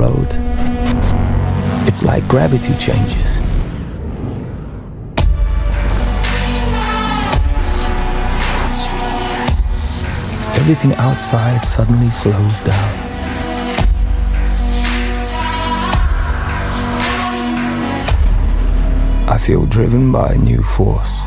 road. It's like gravity changes. Everything outside suddenly slows down. I feel driven by a new force.